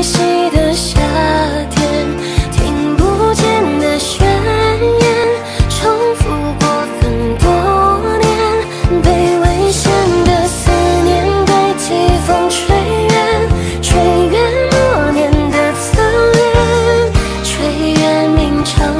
熟悉的夏天，听不见的宣言，重复过很多年，被危险的思念被季风吹远，吹远默念的侧脸，吹远鸣唱。